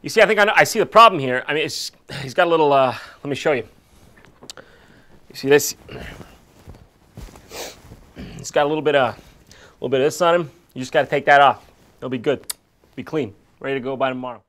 You see, I think I, know, I see the problem here. I mean, it's, he's got a little, uh, let me show you. You see this? He's got a little bit of, a little bit of this on him. You just got to take that off. It'll be good. Be clean. Ready to go by tomorrow.